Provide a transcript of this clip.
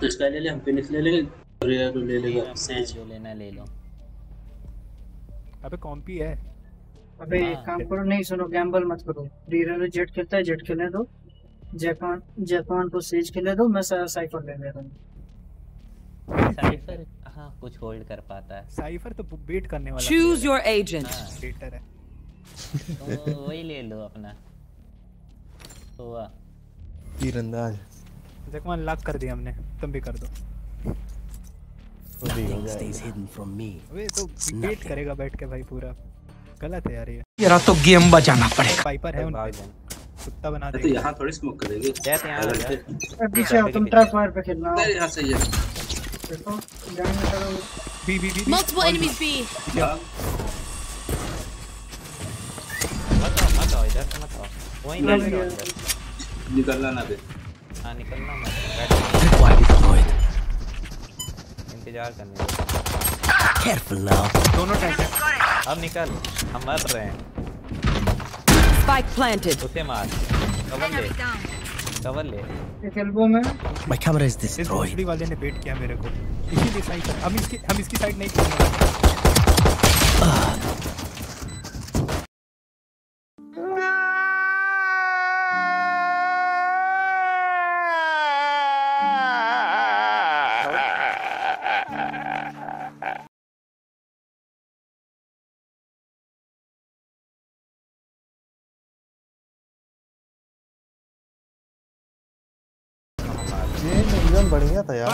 तो इसका ले ले हम फिनिक्स ले लेंगे और ये तो ले लेगा अपना सेज जो लेना ले लो। अबे कॉम्पी है। अबे एक हाँ। काम करो नहीं सुनो गैम्बल मत करो। रीरन जेट खेलता है जेट खेलने दो। जैपान जैपान को सेज खेलने दो मैं साइफर ले ले रहा हूँ। साइफर हाँ कुछ होल्ड कर पाता है। साइफर तो बेट करने वाला Choose your agent. हाँ बेटर है। तो वही ले लो अपना। तो तीरंदाज। जकमान लॉक कर दिया हमने। तुम भी कर दो। तो करेगा बैठ के भाई पूरा। गलत है यार ये। तो गेम बजाना पड़ेगा। पाइपर है कुत्ता बना तो दे यहाँ थोड़ी स्मोक करेगी। जैस यहाँ पीछे तुम ट्रैप फायर पे खेलना। यहाँ सही है देखो जान में करो। B B B enemies B. हाँ, मत आओ मत आओ इधर मत आओ। वहीं निकलना ना दे हाँ निकलना मत. इंतज़ार करने दो। Careful now. दोनों टैंक अब निकल। हम मर रहे हैं। Spike planted. उसे मार। कवर ले। कवर ले। एल्बो में। My camera is इस दूसरी वाले ने बेट किया मेरे को। इसीलिए साइड हम इसकी हम इसकी साइड नहीं खेलने वाले ये एकदम बढ़िया था यार.